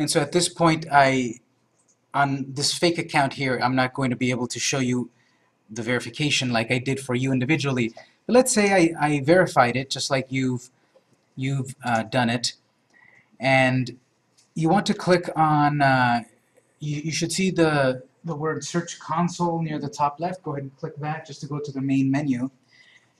And so at this point, I, on this fake account here, I'm not going to be able to show you the verification like I did for you individually. But let's say I, I verified it just like you've, you've uh, done it. And you want to click on, uh, you, you should see the, the word Search Console near the top left. Go ahead and click that just to go to the main menu.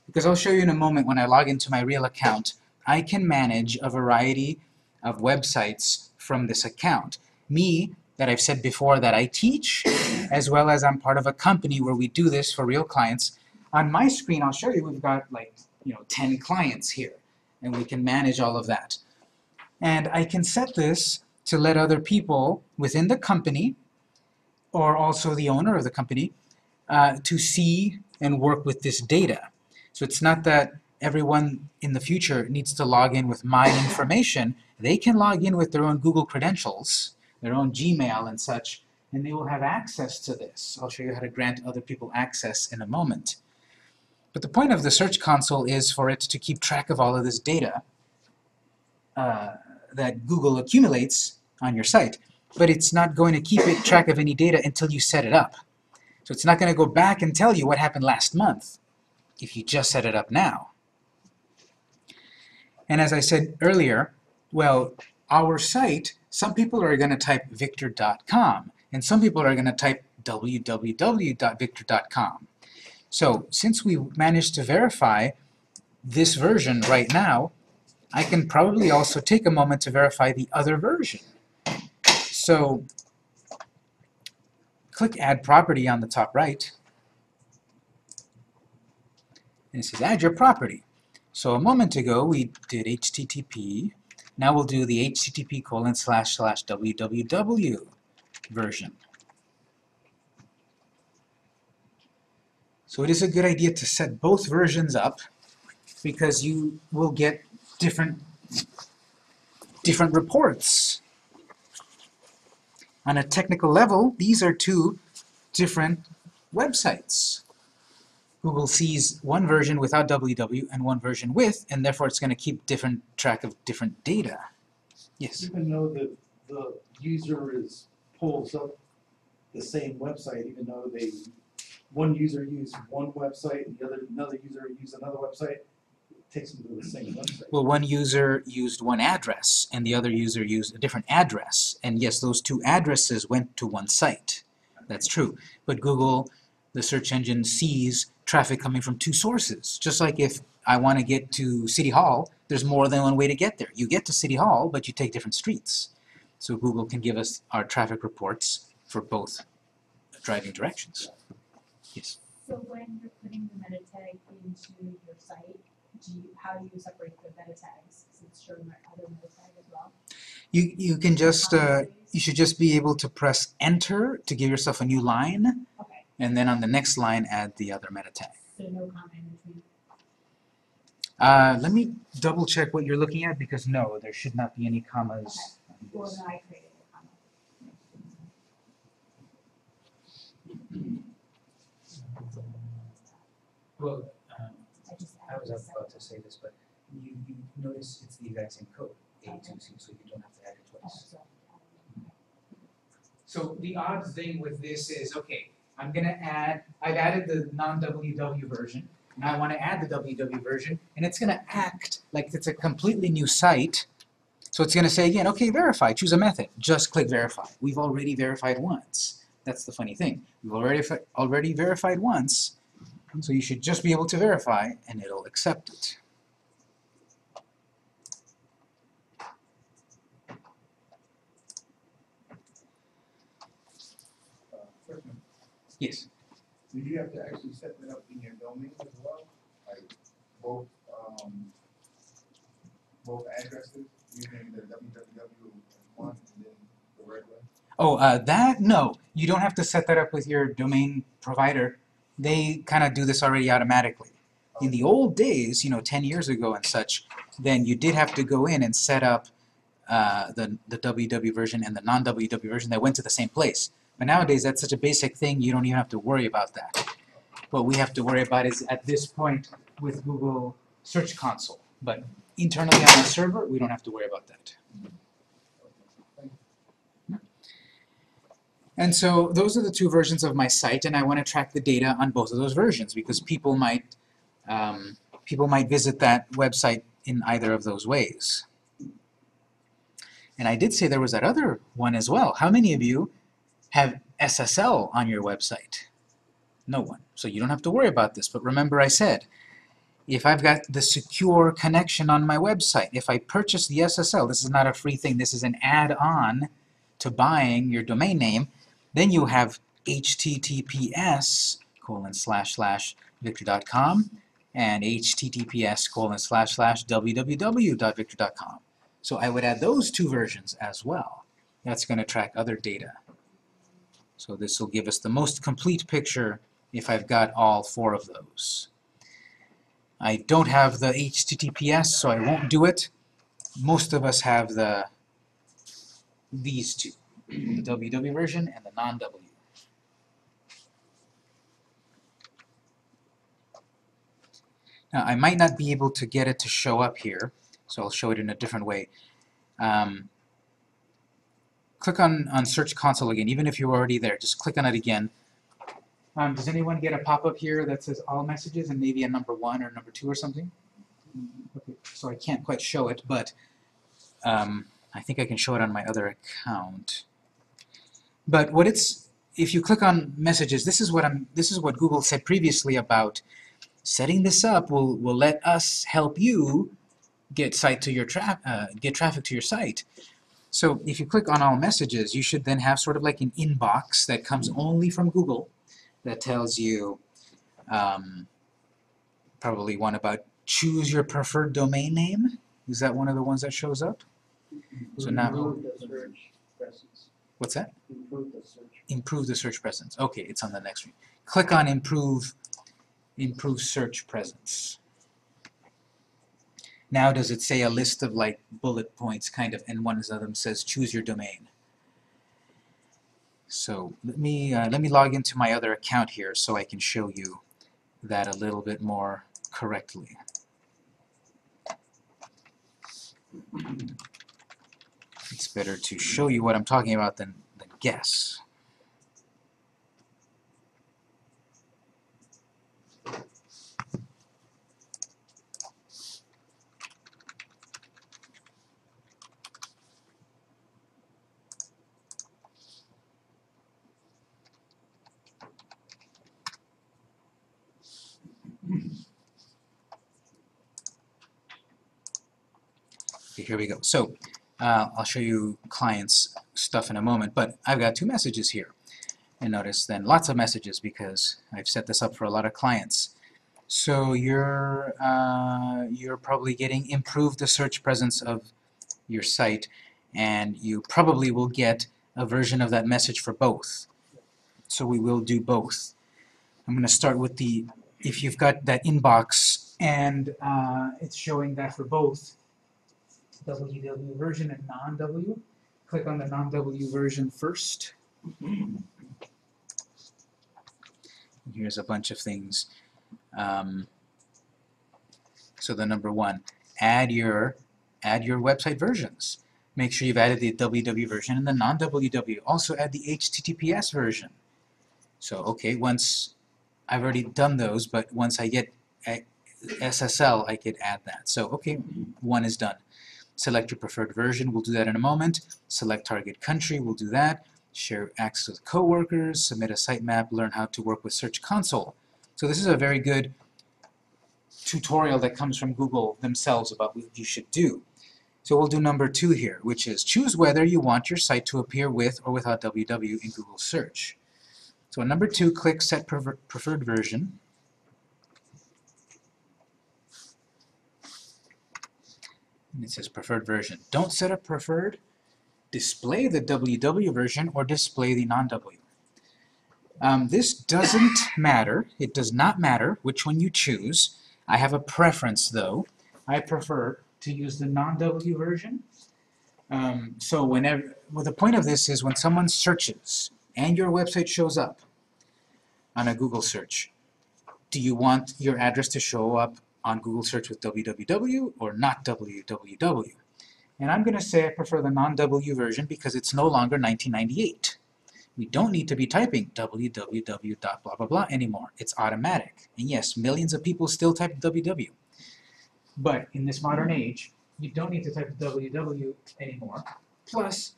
Because I'll show you in a moment when I log into my real account, I can manage a variety of websites from this account. Me, that I've said before that I teach, as well as I'm part of a company where we do this for real clients. On my screen, I'll show you, we've got like, you know, 10 clients here, and we can manage all of that. And I can set this to let other people within the company, or also the owner of the company, uh, to see and work with this data. So it's not that everyone in the future needs to log in with my information. They can log in with their own Google credentials, their own Gmail and such, and they will have access to this. I'll show you how to grant other people access in a moment. But the point of the Search Console is for it to keep track of all of this data uh, that Google accumulates on your site. But it's not going to keep it track of any data until you set it up. So it's not going to go back and tell you what happened last month if you just set it up now. And as I said earlier, well, our site, some people are going to type victor.com, and some people are going to type www.victor.com. So since we managed to verify this version right now, I can probably also take a moment to verify the other version. So click Add Property on the top right, and it says Add your property. So a moment ago we did HTTP. Now we'll do the HTTP colon slash slash www version. So it is a good idea to set both versions up because you will get different different reports. On a technical level, these are two different websites. Google sees one version without www and one version with, and therefore it's going to keep different track of different data. Yes? Even though the, the user is, pulls up the same website, even though they, one user used one website and the other, another user used another website, it takes them to the same website. Well, one user used one address, and the other user used a different address. And yes, those two addresses went to one site. That's true. But Google, the search engine, sees traffic coming from two sources. Just like if I want to get to City Hall, there's more than one way to get there. You get to City Hall, but you take different streets. So Google can give us our traffic reports for both driving directions. Yes. So when you're putting the meta tag into your site, do you, how do you separate the meta tags? It's showing my other meta tag as well. You, you can just, uh, you should just be able to press enter to give yourself a new line, Okay, and then on the next line add the other meta tag. so no comment in between. Uh, let me double check what you're looking at because no, there should not be any commas. on Or this. then I created a comment. Well, um, I just I was about to say this, but you, you notice it's the exact same code, A2C, so you don't have to add it Oh, twice. um, So the odd thing with this is, okay, I'm gonna add, I've added the non-WW version, and I wanna add the WW version, and it's gonna act like it's a completely new site. So it's gonna say again, okay, verify, choose a method, just click verify. We've already verified once. That's the funny thing. We've already, already verified once, so you should just be able to verify, and it'll accept it. Yes. do you have to actually set that up in your domain as well? Like both, um, both addresses using the www one and then the regular? Oh, uh, that, no, you don't have to set that up with your domain provider. They kind of do this already automatically. In the old days, you know, 10 years ago and such, then you did have to go in and set up uh, the, the WW version and the non-WW version that went to the same place. But nowadays, that's such a basic thing, you don't even have to worry about that. What we have to worry about is at this point with Google Search Console. But internally on the server, we don't have to worry about that. And so those are the two versions of my site, and I want to track the data on both of those versions because people might um, people might visit that website in either of those ways. And I did say there was that other one as well. How many of you have SSL on your website? No one. So you don't have to worry about this. But remember I said, if I've got the secure connection on my website, if I purchase the SSL, this is not a free thing, this is an add-on to buying your domain name, then you have https colon slash slash victor.com and https colon slash slash www.victor.com. So I would add those two versions as well. That's going to track other data. So this will give us the most complete picture if I've got all four of those. I don't have the HTTPS, so I won't do it. Most of us have the these two, the WW version and the non-W. Now, I might not be able to get it to show up here, so I'll show it in a different way. Um, click on, on Search Console again, even if you're already there, just click on it again. Um, does anyone get a pop-up here that says all messages and maybe a number one or number two or something? Okay, so I can't quite show it, but um, I think I can show it on my other account. But what it's, if you click on messages, this is what I'm, this is what Google said previously about setting this up will, will let us help you get site to your tra uh, get traffic to your site. So if you click on all messages, you should then have sort of like an inbox that comes only from Google that tells you um, probably one about choose your preferred domain name. Is that one of the ones that shows up? So now- Improve the search presence. What's that? Improve the search. Improve the search presence. Okay, it's on the next screen. Click on improve improve search presence. Now does it say a list of like bullet points kind of and one of them says choose your domain. So let me uh, let me log into my other account here so I can show you that a little bit more correctly. It's better to show you what I'm talking about than, than guess. Here we go. So uh, I'll show you clients stuff in a moment, but I've got two messages here. And notice then lots of messages because I've set this up for a lot of clients. So you're uh, you're probably getting improved the search presence of your site, and you probably will get a version of that message for both. So we will do both. I'm going to start with the if you've got that inbox and uh, it's showing that for both WW version and non-W. Click on the non-W version first. Here's a bunch of things. Um, so the number one, add your add your website versions. Make sure you've added the WW version and the non-WW. Also add the HTTPS version. So okay, once I've already done those, but once I get SSL, I could add that. So okay, one is done. Select your preferred version, we'll do that in a moment. Select target country, we'll do that. Share access with coworkers, submit a sitemap, learn how to work with Search Console. So this is a very good tutorial that comes from Google themselves about what you should do. So we'll do number two here, which is choose whether you want your site to appear with or without www in Google search. So number two, click Set Prefer- Preferred Version. And it says preferred version. Don't set a preferred. Display the WW version or display the non-W. Um, this doesn't matter. It does not matter which one you choose. I have a preference though. I prefer to use the non-W version. Um, so whenever, well, the point of this is when someone searches and your website shows up on a Google search, do you want your address to show up on Google search with www or not www? And I'm going to say I prefer the non-W version because it's no longer 1998. We don't need to be typing www dot blah blah blah anymore. It's automatic. And yes, millions of people still type www. But in this modern age, you don't need to type www anymore. Plus,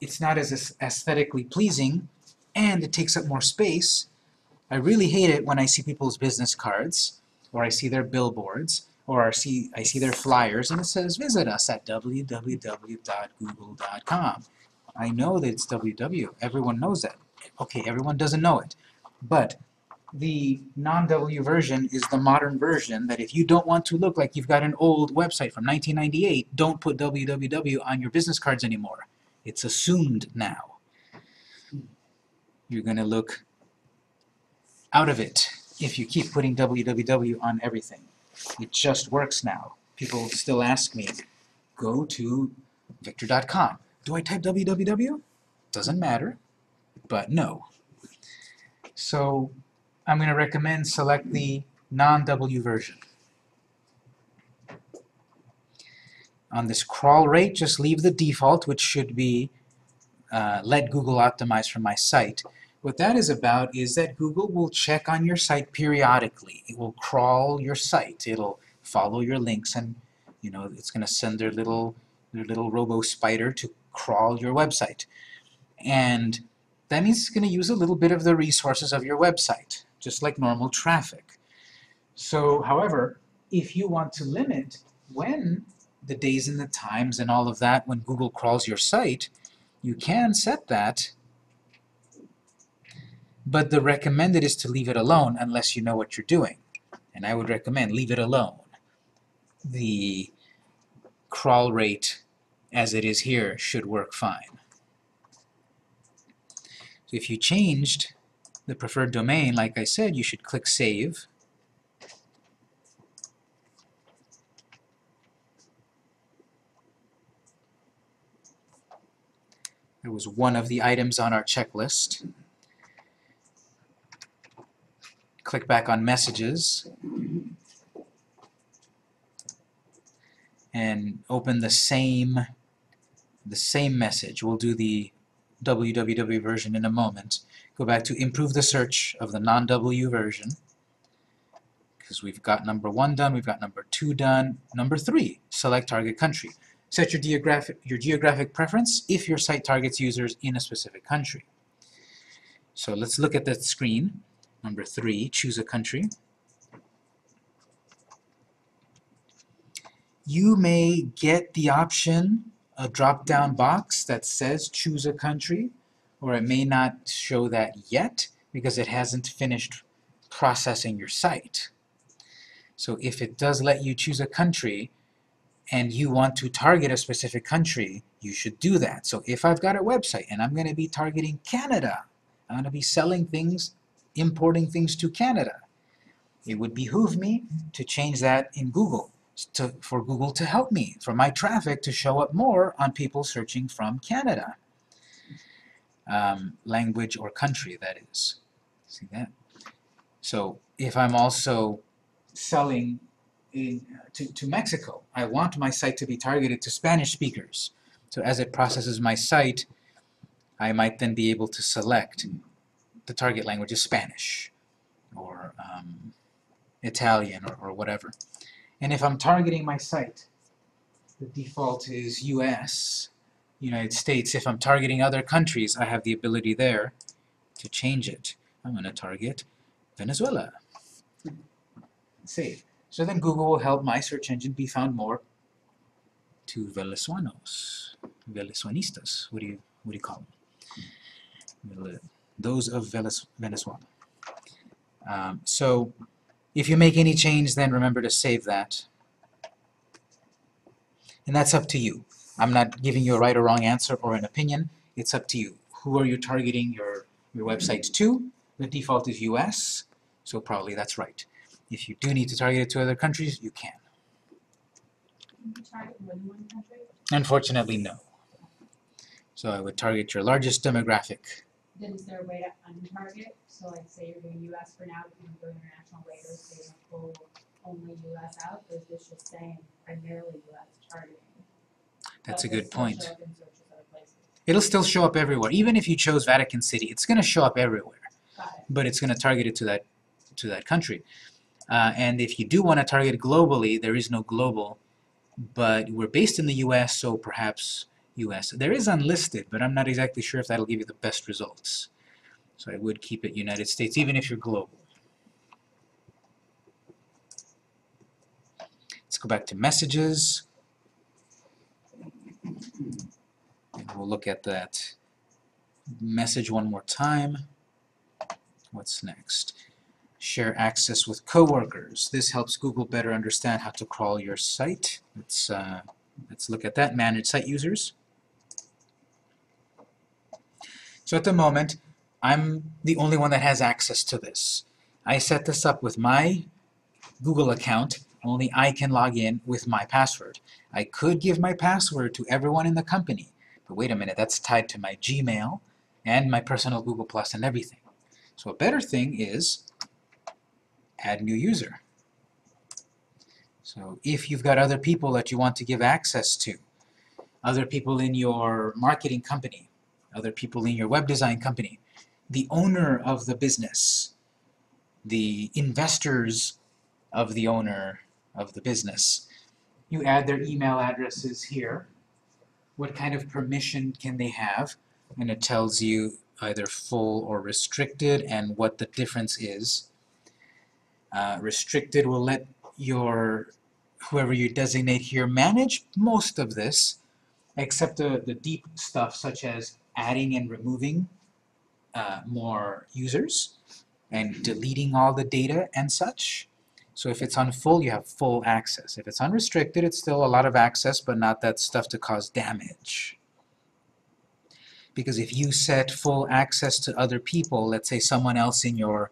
it's not as aesthetically pleasing and it takes up more space. I really hate it when I see people's business cards or I see their billboards or I see I see their flyers and it says visit us at www.google.com. I know that it's www. Everyone knows that. Okay, everyone doesn't know it. But the non-W version is the modern version that if you don't want to look like you've got an old website from 1998, don't put www on your business cards anymore. It's assumed now. You're going to look out of it if you keep putting www on everything. It just works now. People still ask me, go to victor.com. Do I type www? Doesn't matter, but no. So I'm going to recommend select the non-W version. On this crawl rate, just leave the default, which should be uh, let Google optimize for my site. What that is about is that Google will check on your site periodically. It will crawl your site. It'll follow your links and you know it's going to send their little their little robo spider to crawl your website. And that means it's going to use a little bit of the resources of your website, just like normal traffic. So, however, if you want to limit when the days and the times and all of that when Google crawls your site, you can set that but the recommended is to leave it alone unless you know what you're doing. And I would recommend leave it alone. The crawl rate as it is here should work fine. So if you changed the preferred domain, like I said, you should click Save. It was one of the items on our checklist. Click back on messages and open the same the same message. We'll do the www version in a moment. Go back to improve the search of the non-W version because we've got number one done, we've got number two done. Number three, select target country. Set your geographic your geographic preference if your site targets users in a specific country. So let's look at that screen. Number three, choose a country. You may get the option, a drop-down box that says choose a country, or it may not show that yet because it hasn't finished processing your site. So if it does let you choose a country and you want to target a specific country, you should do that. So if I've got a website and I'm going to be targeting Canada, I'm going to be selling things importing things to Canada. It would behoove me to change that in Google, to, for Google to help me, for my traffic to show up more on people searching from Canada. Um, language or country, that is. See that? So if I'm also selling in, to, to Mexico, I want my site to be targeted to Spanish speakers. So as it processes my site, I might then be able to select the target language is Spanish or um, Italian or, or whatever. And if I'm targeting my site, the default is US, United States. If I'm targeting other countries, I have the ability there to change it. I'm going to target Venezuela. Save. So then Google will help my search engine be found more to Venezuelanos, Venezuelanistas. What do you what do you call them? Those of Venezuela. Um, so if you make any change, then remember to save that. And that's up to you. I'm not giving you a right or wrong answer or an opinion. It's up to you. Who are you targeting your, your websites to? The default is US, so probably that's right. If you do need to target it to other countries, you can. Can you? Unfortunately, no. So I would target your largest demographic Then is there a way to untarget? So like say you're doing US for now, but you can go international later, so you're gonna pull only US out, or is this just saying primarily US targeting? That's a good point. show up in searches other places? It'll still show up everywhere. Even if you chose Vatican City, it's going to show up everywhere, it. but it's going to target it to that to that country. Uh, and if you do want to target globally, there is no global, but we're based in the U.S., so perhaps U.S. There is unlisted, but I'm not exactly sure if that'll give you the best results. So I would keep it United States, even if you're global. Let's go back to messages. And we'll look at that message one more time. What's next? Share access with coworkers. This helps Google better understand how to crawl your site. Let's, uh, let's look at that. Manage site users. So at the moment, I'm the only one that has access to this. I set this up with my Google account. Only I can log in with my password. I could give my password to everyone in the company, but wait a minute, that's tied to my Gmail and my personal Google Plus and everything. So a better thing is add new user. So if you've got other people that you want to give access to, other people in your marketing company, other people in your web design company, the owner of the business, the investors of the owner of the business, you add their email addresses here. What kind of permission can they have? And it tells you either full or restricted and what the difference is. Uh, restricted will let your whoever you designate here manage most of this, except the, the deep stuff such as adding and removing uh, more users and deleting all the data and such. So if it's on full, you have full access. If it's unrestricted, it's still a lot of access, but not that stuff to cause damage. Because if you set full access to other people, let's say someone else in your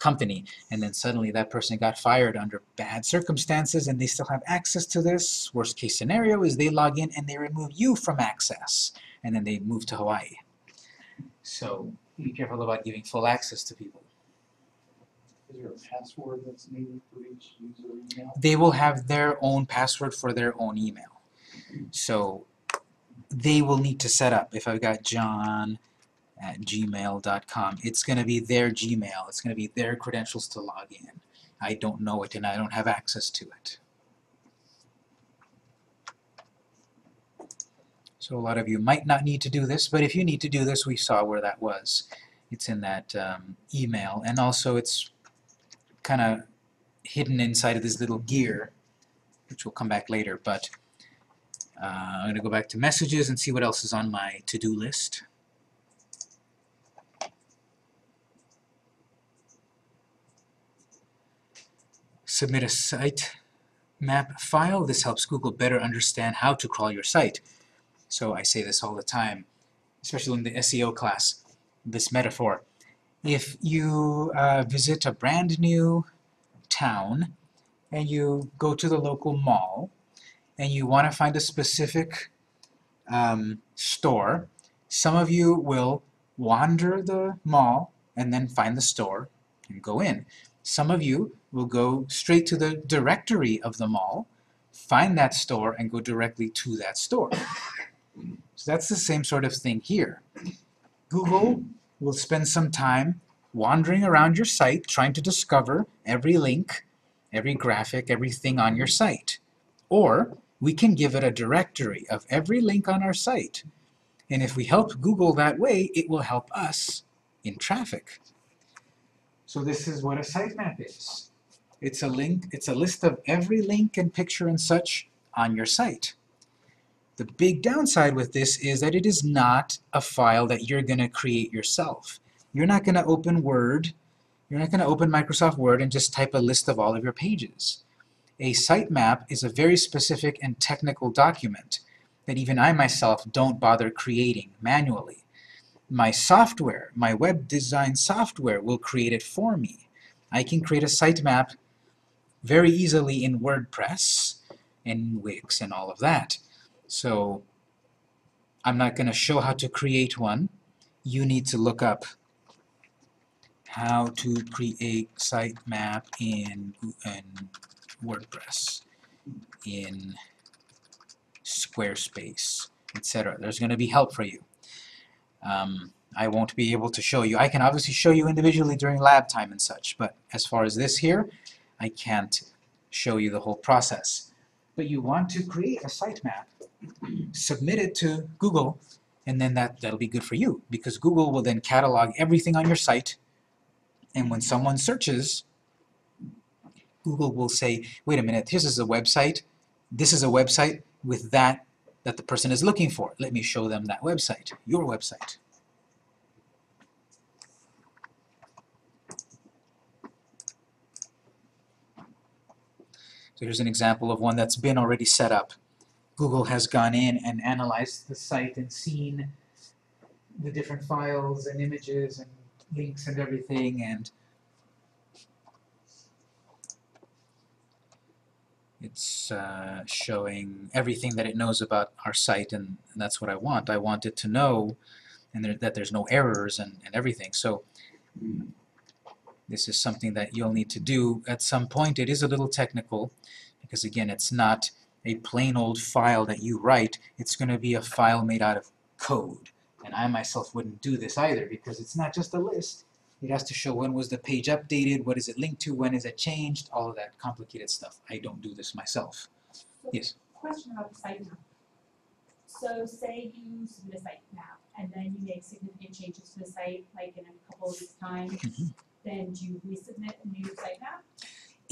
company, and then suddenly that person got fired under bad circumstances and they still have access to this, worst case scenario is they log in and they remove you from access, and then they move to Hawaii. So be careful about giving full access to people. Is there a password that's needed for each user email? they will have their own password for their own email. So they will need to set up. If I've got John at gmail.com, it's going to be their Gmail. It's going to be their credentials to log in. I don't know it and I don't have access to it. So a lot of you might not need to do this, but if you need to do this, we saw where that was. It's in that um, email, and also it's kind of hidden inside of this little gear, which we'll come back later, but uh, I'm going to go back to messages and see what else is on my to-do list. Submit a site map file. This helps Google better understand how to crawl your site. So I say this all the time, especially in the SEO class, this metaphor. If you uh, visit a brand new town and you go to the local mall and you want to find a specific um, store, some of you will wander the mall and then find the store and go in. Some of you will go straight to the directory of the mall, find that store, and go directly to that store. So that's the same sort of thing here. Google will spend some time wandering around your site trying to discover every link, every graphic, everything on your site. Or we can give it a directory of every link on our site. And if we help Google that way, it will help us in traffic. So this is what a sitemap is. It's a link, it's a list of every link and picture and such on your site. The big downside with this is that it is not a file that you're going to create yourself. You're not going to open Word, you're not going to open Microsoft Word and just type a list of all of your pages. A sitemap is a very specific and technical document that even I myself don't bother creating manually. My software, my web design software will create it for me. I can create a sitemap very easily in WordPress and Wix and all of that. So I'm not going to show how to create one. You need to look up how to create sitemap in, in WordPress, in Squarespace, etc. There's going to be help for you. um, I won't be able to show you. I can obviously show you individually during lab time and such, but as far as this here, I can't show you the whole process. But you want to create a sitemap, submit it to Google, and then that, that'll be good for you, because Google will then catalog everything on your site, and when someone searches, Google will say, wait a minute, this is a website, this is a website with that that the person is looking for. Let me show them that website, your website. So here's an example of one that's been already set up. Google has gone in and analyzed the site and seen the different files and images and links and everything and it's uh, showing everything that it knows about our site and, and that's what I want. I want it to know and there, that there's no errors and, and everything. So this is something that you'll need to do at some point. It is a little technical because again it's not a plain old file that you write. It's going to be a file made out of code. And I myself wouldn't do this either because it's not just a list. It has to show when was the page updated, what is it linked to, when is it changed, all of that complicated stuff. I don't do this myself. Yes. Question about the site map. So say you submit a site map and then you make significant changes to the site, like in a couple of weeks' time, Mhm. then do you resubmit a new site map?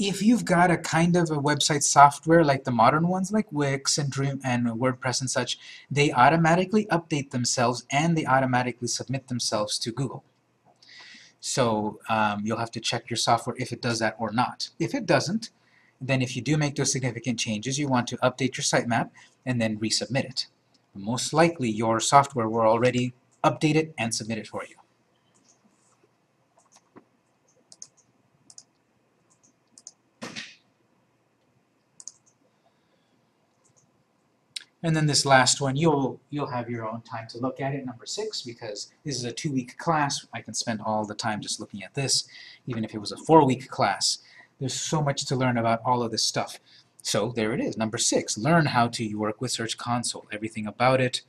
If you've got a kind of a website software like the modern ones like Wix and Dream and WordPress and such, they automatically update themselves and they automatically submit themselves to Google. So um, you'll have to check your software if it does that or not. If it doesn't, then if you do make those significant changes, you want to update your sitemap and then resubmit it. Most likely your software will already update it and submit it for you. And then this last one, you'll you'll have your own time to look at it, number six, because this is a two-week class. I can spend all the time just looking at this, even if it was a four-week class. There's so much to learn about all of this stuff. So there it is, number six, learn how to work with Search Console, everything about it,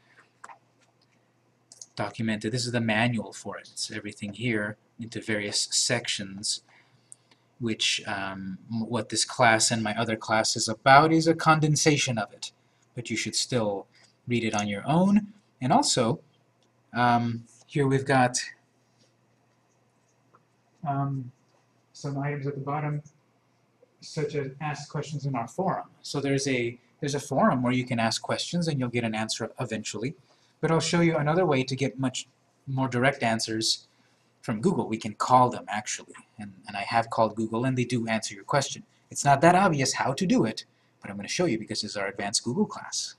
documented. This is the manual for it. It's everything here into various sections, which um, what this class and my other class is about is a condensation of it but you should still read it on your own. And also, um, here we've got um, some items at the bottom, such as ask questions in our forum. So there's a there's a forum where you can ask questions and you'll get an answer eventually. But I'll show you another way to get much more direct answers from Google. We can call them actually, and, and I have called Google and they do answer your question. It's not that obvious how to do it, but I'm going to show you because this is our advanced Google class.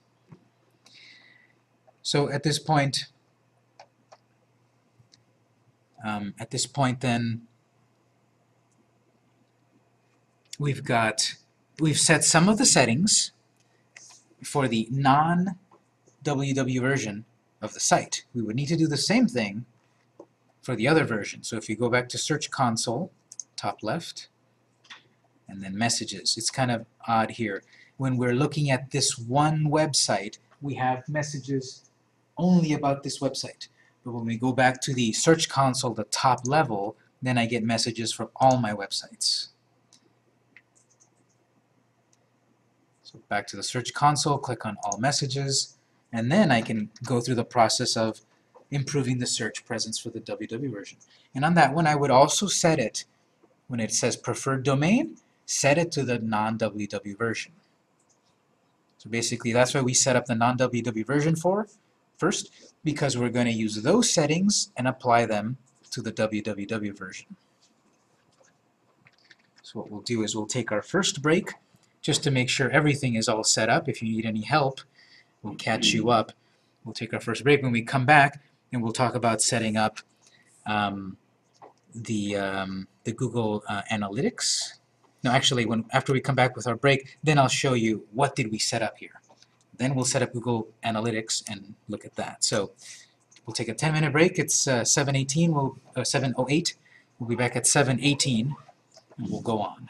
So at this point, um, at this point then, we've got, we've set some of the settings for the non-WW version of the site. We would need to do the same thing for the other version. So if you go back to Search Console, top left, and then messages. It's kind of odd here. When we're looking at this one website, we have messages only about this website. But when we go back to the Search Console, the top level, then I get messages for all my websites. So back to the Search Console, click on All Messages, and then I can go through the process of improving the search presence for the WW version. And on that one, I would also set it, when it says Preferred Domain, set it to the non-WW version. So basically that's why we set up the non-WW version for first, because we're going to use those settings and apply them to the WWW version. So what we'll do is we'll take our first break just to make sure everything is all set up. If you need any help, we'll catch you up. We'll take our first break when we come back and we'll talk about setting up um, the, um, the Google uh, Analytics no, actually, when after we come back with our break, then I'll show you what did we set up here. Then we'll set up Google Analytics and look at that. So we'll take a 10-minute break. It's uh, 7:18. We'll uh, 7:08. We'll be back at 7:18, and we'll go on.